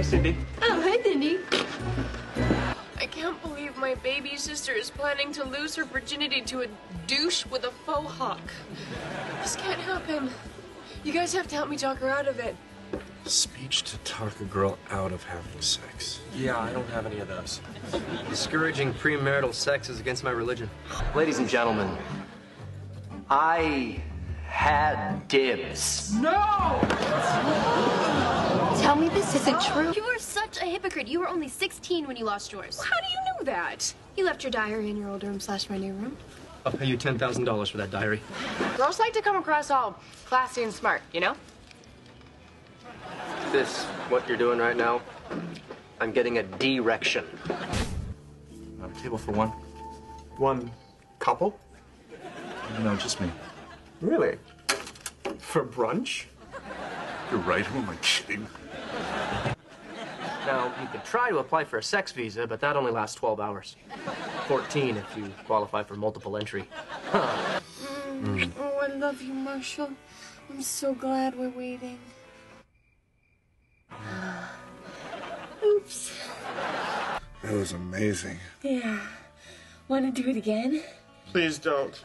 Hi, Cindy. Oh, hi, Cindy. I can't believe my baby sister is planning to lose her virginity to a douche with a faux hawk. This can't happen. You guys have to help me talk her out of it. Speech to talk a girl out of having sex. Yeah, I don't have any of those. Discouraging premarital sex is against my religion. Ladies and gentlemen, I had dibs. Tell me this isn't true. You are such a hypocrite. You were only 16 when you lost yours. How do you know that? You left your diary in your old room slash my new room. I'll pay you $10,000 for that diary. Girls like to come across all classy and smart, you know? This, what you're doing right now, I'm getting a direction. Uh, table for one. One couple? No, just me. Really? For brunch? You're right. Who am I kidding? Now, you could try to apply for a sex visa, but that only lasts 12 hours. 14 if you qualify for multiple entry. Mm. Mm. Oh, I love you, Marshall. I'm so glad we're waiting. Oops. That was amazing. Yeah. Want to do it again? Please don't.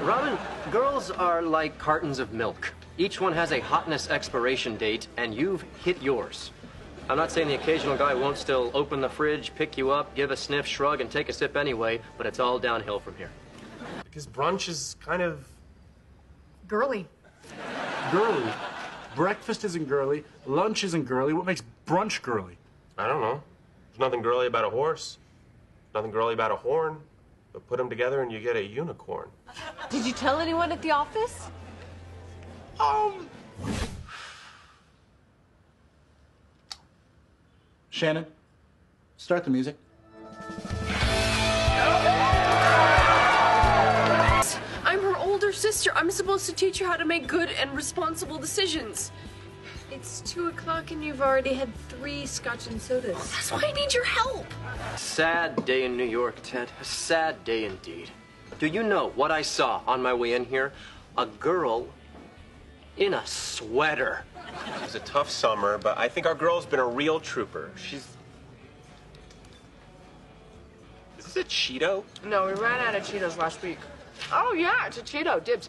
Robin, girls are like cartons of milk. Each one has a hotness expiration date, and you've hit yours. I'm not saying the occasional guy won't still open the fridge, pick you up, give a sniff, shrug, and take a sip anyway, but it's all downhill from here. Because brunch is kind of Girly. Girly. Breakfast isn't girly. Lunch isn't girly. What makes brunch girly? I don't know. There's nothing girly about a horse. Nothing girly about a horn. But put them together and you get a unicorn. Did you tell anyone at the office? Um. Shannon, start the music. I'm her older sister. I'm supposed to teach her how to make good and responsible decisions. It's two o'clock and you've already had three scotch and sodas. That's why I need your help. Sad day in New York, Ted. A sad day indeed. Do you know what I saw on my way in here? A girl in a sweater. It was a tough summer, but I think our girl's been a real trooper. She's. Is this a Cheeto? No, we ran out of Cheetos last week. Oh, yeah, it's a Cheeto. Dibs.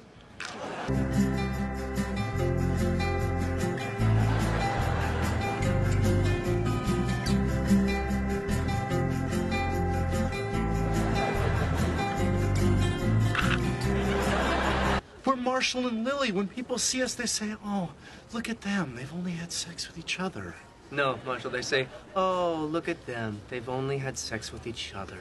Marshall and Lily. When people see us, they say, oh, look at them. They've only had sex with each other. No, Marshall, they say, oh, look at them. They've only had sex with each other.